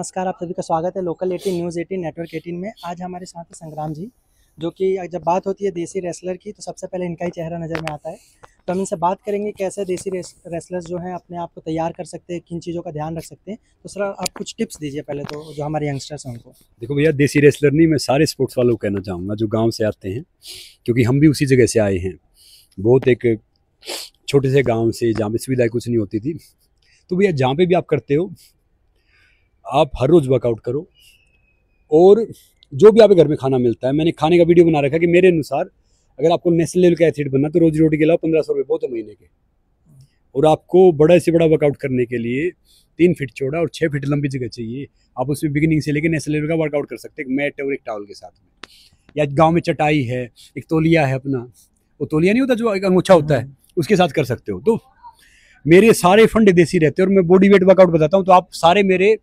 नमस्कार, आप सभी का स्वागत है लोकल 18 न्यूज़ 18 नेटवर्क 18 में। आज हमारे साथ है संग्राम जी, जो कि जब बात होती है देसी रेसलर की तो सबसे पहले इनका ही चेहरा नज़र में आता है। तो हम इनसे बात करेंगे कैसे देसी रेसलर्स जो हैं अपने आप को तैयार कर सकते हैं, किन चीज़ों का ध्यान रख सकते हैं। तो सर, आप कुछ टिप्स दीजिए पहले तो जो हमारे यंगस्टर्स हैं उनको। देखो भैया, देसी रेसलर नहीं, मैं सारे स्पोर्ट्स वालों को कहना चाहूँगा, जो गाँव से आते हैं, क्योंकि हम भी उसी जगह से आए हैं। बहुत एक छोटे से गाँव से, जहाँ पर सुविधाएँ कुछ नहीं होती थी। तो भैया, जहाँ पे भी आप करते हो आप हर रोज़ वर्कआउट करो। और जो भी आपके घर में खाना मिलता है मैंने खाने का वीडियो बना रखा है कि मेरे अनुसार अगर आपको नेशनल लेवल का एथलीट बनना तो रोजी रोटी के अलावा पंद्रह सौ रुपये बहुत है महीने के। और आपको बड़ा से बड़ा वर्कआउट करने के लिए तीन फीट चौड़ा और छः फीट लंबी जगह चाहिए। आप उसमें बिगिनिंग से लेकर नेशनल लेवल का वर्कआउट कर सकते हैं मैट और एक टावल के साथ में। या गाँव में चटाई है एक तोलिया है अपना। वो तोलिया नहीं होता जो एक अंगूछा होता है उसके साथ कर सकते हो। तो मेरे सारे फंड देसी रहते हैं और मैं बॉडी वेट वर्कआउट बताता हूँ तो आप सारे मेरे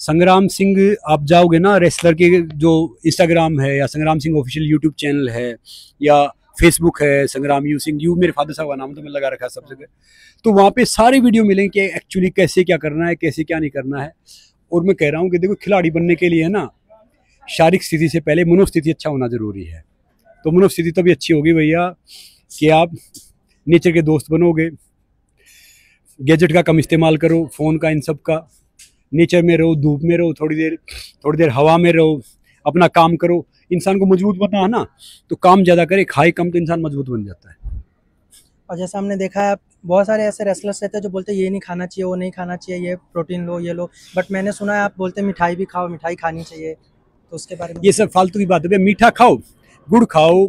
संग्राम सिंह, आप जाओगे ना रेसलर के जो इंस्टाग्राम है या संग्राम सिंह ऑफिशियल यूट्यूब चैनल है या फेसबुक है, संग्राम यू सिंह, यू मेरे फादर साहब का नाम तो मैं लगा रखा है सब जगह तो वहाँ पे सारे वीडियो मिलेंगे कि एक्चुअली कैसे क्या करना है, कैसे क्या नहीं करना है। और मैं कह रहा हूँ कि देखो, खिलाड़ी बनने के लिए है ना, शारीरिक स्थिति से पहले मनोस्थिति अच्छा होना ज़रूरी है। तो मनोस्थिति तभी अच्छी होगी भैया कि आप नेचर के दोस्त बनोगे गैजेट का कम इस्तेमाल करो फ़ोन का, इन सब का। नेचर में रहो धूप में रहो थोड़ी देर थोड़ी देर हवा में रहो अपना काम करो। इंसान को मज़बूत बनना है ना तो काम ज़्यादा करे खाए कम तो इंसान मज़बूत बन जाता है। और जैसा हमने देखा है बहुत सारे ऐसे रेसलर्स रहते हैं जो बोलते हैं ये नहीं खाना चाहिए वो नहीं खाना चाहिए ये प्रोटीन लो ये लो। बट मैंने सुना है आप बोलते हैं मिठाई भी खाओ मिठाई खानी चाहिए। तो उसके बारे में ये सब फालतू की बात है। मीठा खाओ गुड़ खाओ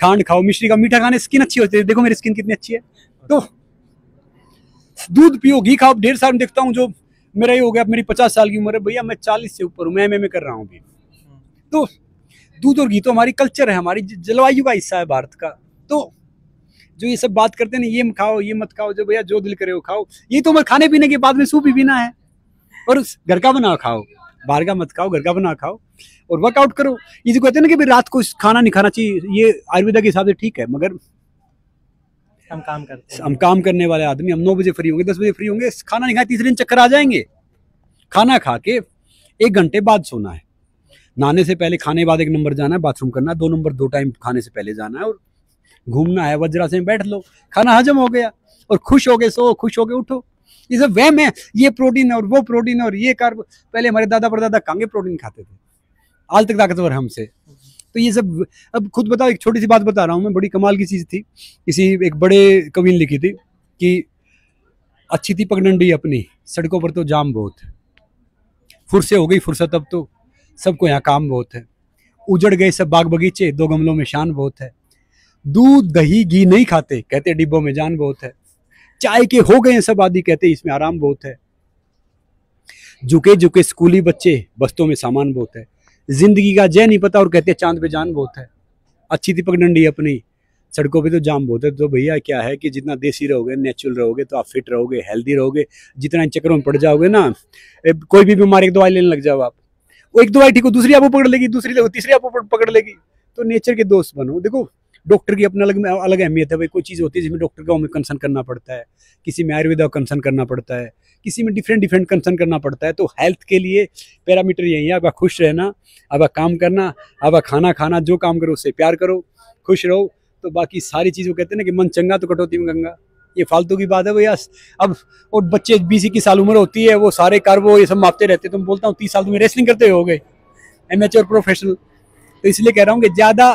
खांड खाओ। मिश्री का मीठा खाने स्किन अच्छी होती है। देखो मेरी स्किन कितनी अच्छी है। तो दूध पियो घी खाओ। ढेर सारे देखता हूँ जो मेरा ये हो गया, मेरी पचास साल की उम्र है, भैया मैं चालीस से ऊपर हूँ, मैं एमएमए कर रहा हूँ अभी। तो दूध और घी तो हमारी कल्चर है, हमारी जलवायु का हिस्सा है भारत का। तो जो ये सब बात करते हैं ना, ये खाओ, ये मत खाओ, जो भैया जो दिल करे वो खाओ। ये तो मैं खाने पीने के बाद में सूप ही पीना है। और घर का बना खाओ, बाहर का मत खाओ, घर का बना खाओ, और वर्कआउट करो। ये जो कहते हैं ना कि रात को खाना नहीं खाना चाहिए, ये आयुर्वेदा के हिसाब से ठीक है, मगर हम काम करते हम काम करने वाले आदमी, हम नौ बजे फ्री होंगे, दस बजे फ्री होंगे, खाना नहीं खाए, तीसरे दिन चक्कर आ जाएँगे। खाना खा के एक घंटे बाद सोना है। नहाने से पहले, खाने बाद एक नंबर जाना है, बाथरूम करना है, दो नंबर, दो टाइम खाने से पहले जाना है और घूमना है, वज्रा से बैठ लो, खाना हजम हो गया और खुश हो गए, सो खुश हो गए, उठो। ये सब वहम है, ये प्रोटीन और वो प्रोटीन और ये कार्ब, पहले हमारे दादा परदादा कांगे प्रोटीन खाते थे। आज तक ताकतवर हमसे। तो ये सब, अब खुद बताओ एक छोटी सी बात बता रहा हूँ मैं, बड़ी कमाल की चीज़ थी। किसी एक बड़े कवि ने लिखी थी कि अच्छी थी पगडंडी अपनी, सड़कों पर तो जाम बहुत है। फुर्से हो गई फुर्सत अब तो सबको यहाँ काम बहुत है। उजड़ गए सब बाग बगीचे, दो गमलों में शान बहुत है। दूध, दही, घी नहीं खाते, कहते डिब्बों में जान बहुत है। चाय के हो गए सब आदि, कहते इसमें आराम बहुत है। झुके झुके स्कूली बच्चे, बस्तों में सामान बहुत है। ज़िंदगी का जय नहीं पता और कहते चाँद पे जान बहुत है। अच्छी थी पगडंडी अपनी। सड़कों पे तो जाम बहुत है। तो भैया क्या है कि जितना देसी रहोगे नेचुरल रहोगे तो आप फिट रहोगे हेल्दी रहोगे। जितना चक्करों में पड़ जाओगे ना कोई भी बीमारी की दवाई लेने लग जाओ आप। वो एक दवाई ठीक हो, दूसरी आपको पकड़ लेगी, दूसरी लेगी, तीसरी आपको पकड़ लेगी। तो नेचर के दोस्त बनो। देखो डॉक्टर की अपना अलग अलग अहमियत है। भाई, कोई चीज़ होती है जिसमें डॉक्टर का हमें कंसर्न करना पड़ता है। किसी में आयुर्वेदा का कंसर्न करना पड़ता है। किसी में डिफरेंट डिफरेंट कंसर्न करना पड़ता है तो हेल्थ के लिए पैरामीटर यही है, आपका खुश रहना, आपका काम करना, आपका खाना खाना, जो काम करो उससे प्यार करो, खुश रहो तो बाकी सारी चीज़ कहते हैं ना कि मन चंगा तो कटौती में गंगा। ये फालतू की बात है भैया। अब और बच्चे बीस इक्कीस साल उम्र होती है, वो सारे कार, वो ये सब मापते रहते तो मैं बोलता हूँ तीस साल तुम्हें रेसलिंग करते हो गए। एमेच्योर प्रोफेशनल तो इसलिए कह रहा हूँ कि ज़्यादा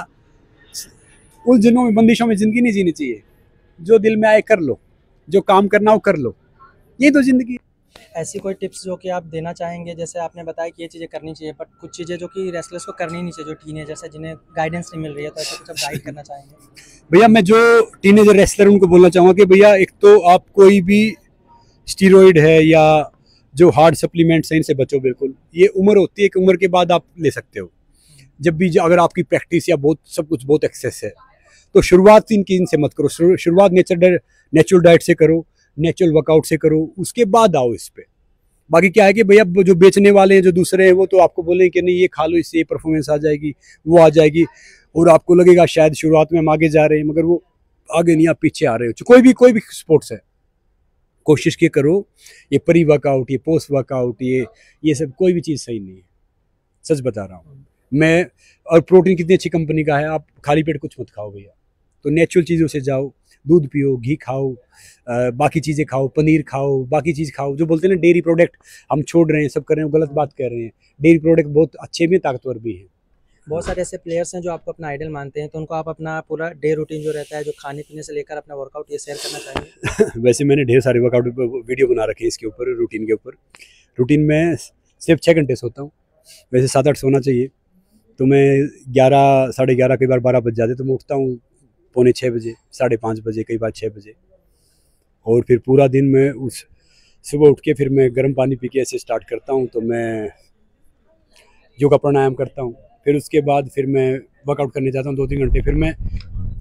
उलझनों में, बंदिशों में ज़िंदगी नहीं जीनी चाहिए। जो दिल में आए, कर लो। जो काम करना हो, कर लो। ये तो ज़िंदगी। ऐसी कोई टिप्स जो कि आप देना चाहेंगे? जैसे आपने बताया कि ये चीज़ें करनी चाहिए बट कुछ चीज़ें जो कि रेसलर्स को करनी नहीं चाहिए जो टीनेजर से जिन्हें गाइडेंस नहीं मिल रही है तो ऐसा कुछ आप गाइड करना चाहेंगे? भैया मैं जो टीनेजर रेसलर उनको बोलना चाहूँगा कि भैया एक तो आप कोई भी स्टीरोड है या जो हार्ड सप्लीमेंट्स हैं इनसे बचो बिल्कुल। ये उम्र होती है कि उम्र के बाद आप ले सकते हो। जब भी अगर आपकी प्रैक्टिस या बहुत सब कुछ बहुत एक्सेस है तो शुरुआत इनकी इनसे मत करो। शुरुआत नेचर नेचुरल डाइट से करो। नेचुरल वर्कआउट से करो, उसके बाद आओ इस पर बाकी क्या है कि भैया जो बेचने वाले हैं, जो दूसरे हैं, वो तो आपको बोले कि नहीं, ये खा लो, इससे ये परफॉर्मेंस आ जाएगी, वो आ जाएगी, और आपको लगेगा शायद शुरुआत में हम आगे जा रहे हैं, मगर वो आगे नहीं, आप पीछे आ रहे हो। कोई भी कोई भी स्पोर्ट्स है, कोशिश के करो, ये प्री वर्कआउट ये पोस्ट वर्कआउट ये ये सब कोई भी चीज़ सही नहीं है। सच बता रहा हूँ। मैं, और प्रोटीन कितनी अच्छी कंपनी का है, आप खाली पेट कुछ मत खाओ भैया। तो नेचुरल चीज़ों से जाओ दूध पियो घी खाओ बाकी चीज़ें खाओ पनीर खाओ बाकी चीज़ खाओ जो बोलते हैं ना डेयरी प्रोडक्ट हम छोड़ रहे हैं सब कर रहे हैं गलत बात कर रहे हैं। डेयरी प्रोडक्ट बहुत अच्छे भी हैं ताकतवर भी हैं। बहुत सारे ऐसे प्लेयर्स हैं जो आपको अपना आइडल मानते हैं तो उनको आप अपना पूरा डे रूटीन जो रहता है जो खाने पीने से लेकर अपना वर्कआउट ये शेयर करना चाहेंगे? वैसे मैंने ढेर सारे वर्कआउट वीडियो बना रखे हैं इसके ऊपर रूटीन के ऊपर। रूटीन में सिर्फ़ छः घंटे सोता हूँ। वैसे सात आठ सोना चाहिए। तो मैं ग्यारह साढ़े ग्यारह कई बार बारह बज जाते तो मैं उठता हूँ पौने छः बजे, साढ़े पाँच बजे, कई बार छः बजे। और फिर पूरा दिन मैं उस, सुबह उठ के फिर मैं गर्म पानी पी के ऐसे स्टार्ट करता हूँ तो मैं योगा प्राणायाम करता हूँ। फिर उसके बाद फिर मैं वर्कआउट करने जाता हूँ दो तीन घंटे। फिर मैं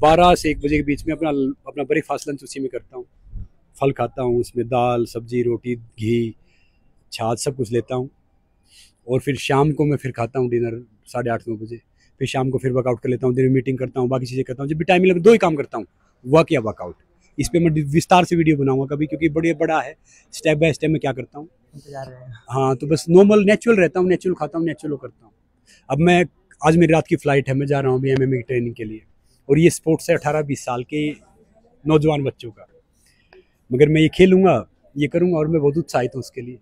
बारह से एक बजे के बीच में अपना अपना ब्रेकफास्ट लंच उसी में करता हूँ। फल खाता हूँ, उसमें दाल, सब्ज़ी, रोटी, घी, छाछ, सब कुछ लेता हूँ। और फिर शाम को मैं फिर खाता हूँ डिनर साढ़े आठ, नौ बजे। फिर शाम को फिर वर्कआउट कर लेता हूँ दिन में मीटिंग करता हूँ बाकी चीज़ें करता हूँ। जब भी टाइम मिले दो ही काम करता हूँ वर्क या वर्कआउट इस पर मैं विस्तार से वीडियो बनाऊँगा कभी क्योंकि बड़े बड़ा है। स्टेप बाय स्टेप मैं क्या करता हूँ? हाँ। तो बस नॉर्मल नेचुरल रहता हूँ नेचुरल खाता हूँ नेचुरल करता हूँ। अब मैं आज मेरी रात की फ़्लाइट है मैं जा रहा हूँ अभी एम की ट्रेनिंग के लिए। और ये स्पोर्ट्स है अठारह बीस साल के नौजवान बच्चों का। मगर मैं ये खेलूँगा ये करूँगा और मैं बहुत उत्साहित हूँ उसके लिए।